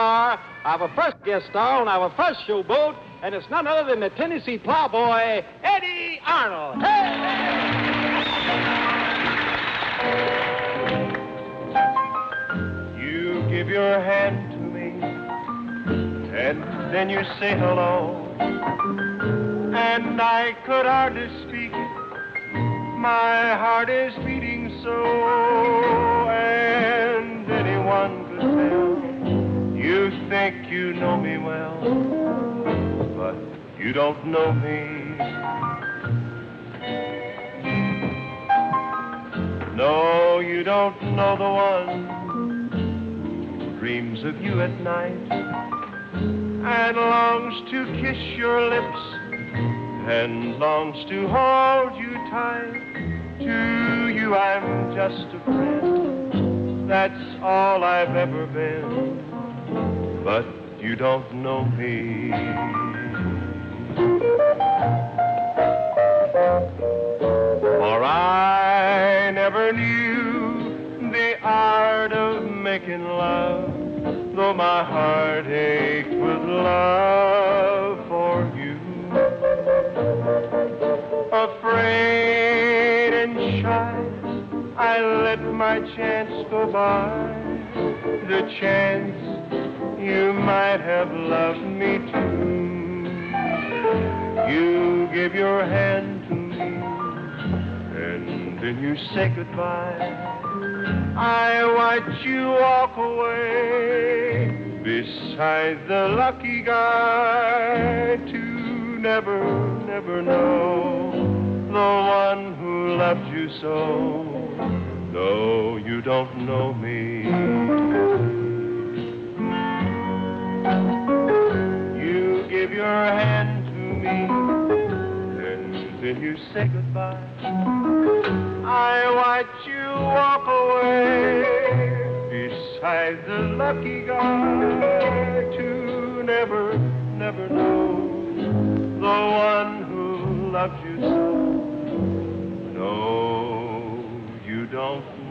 star, our first guest star on our first showboat, and it's none other than the Tennessee plowboy, Eddie Arnold. Hey! You give your hand to me, and then you say hello. And I could hardly speak it. My heart is beating so, think you know me well, but you don't know me. No, you don't know the one who dreams of you at night and longs to kiss your lips and longs to hold you tight. To you, I'm just a friend. That's all I've ever been. But you don't know me. For I never knew the art of making love, though my heart ached with love for you. Afraid and shy, I let my chance go by. The chance you might have loved me too. You give your hand to me, and then you say goodbye. I watch you walk away beside the lucky guy to never, never know the one who loved you so. No, you don't know me. when you say goodbye. I watch you walk away beside the lucky guy to never, never know the one who loves you so. No, you don't